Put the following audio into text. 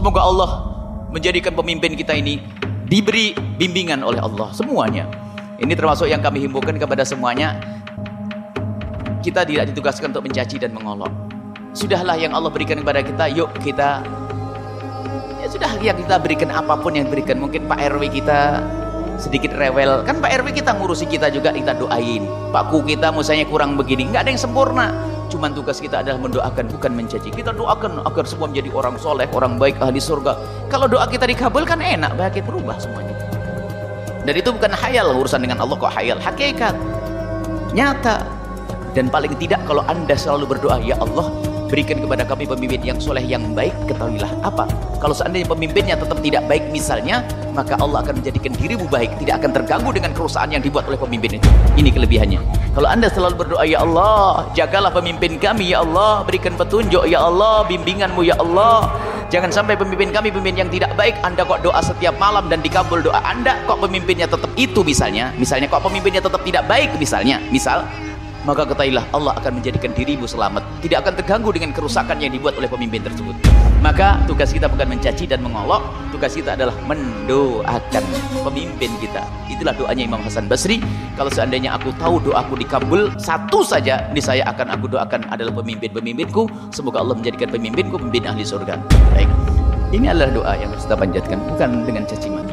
Semoga Allah menjadikan pemimpin kita ini diberi bimbingan oleh Allah semuanya. Ini termasuk yang kami himbaukan kepada semuanya. Kita tidak ditugaskan untuk mencaci dan mengolok. Sudahlah yang Allah berikan kepada kita, yuk kita ya sudah yang kita berikan apa pun yang diberikan. Mungkin Pak RW kita sedikit rewel kan Pak RW kita ngurusi kita juga kita doain Pak Ku kita misalnya kurang begini nggak ada yang sempurna cuman tugas kita adalah mendoakan bukan mencaci. Kita doakan agar semua menjadi orang soleh orang baik ahli surga. Kalau doa kita dikabulkan enak bahagia berubah semuanya. Dan itu bukan hayal urusan dengan Allah kok hayal hakikat. Nyata. Dan paling tidak kalau anda selalu berdoa ya Allah berikan kepada kami pemimpin yang soleh yang baik. Ketahuilah apa? Kalau seandainya pemimpinnya tetap tidak baik misalnya maka Allah akan menjadikan dirimu baik. Tidak akan terganggu dengan kerusakan yang dibuat oleh pemimpin itu. Ini kelebihannya. Kalau anda selalu berdoa ya Allah jagalah pemimpin kami ya Allah. Berikan petunjuk ya Allah. Bimbinganmu ya Allah. Jangan sampai pemimpin kami pemimpin yang tidak baik anda kok doa setiap malam dan dikabul doa anda. Kok pemimpinnya tetap itu misalnya? Misalnya kok pemimpinnya tetap tidak baik misalnya? Misal maka ketahuilah Allah akan menjadikan dirimu selamat. Tidak akan terganggu dengan kerusakan yang dibuat oleh pemimpin tersebut. Maka tugas kita bukan mencaci dan mengolok. Tugas kita adalah mendoakan pemimpin kita. Itulah doanya Imam Hasan Basri. Kalau seandainya aku tahu doaku dikabul satu saja ini saya akan aku doakan adalah pemimpin-pemimpinku. Semoga Allah menjadikan pemimpinku pemimpin ahli surga. Baik. Ini adalah doa yang harus kita panjatkan bukan dengan caci maki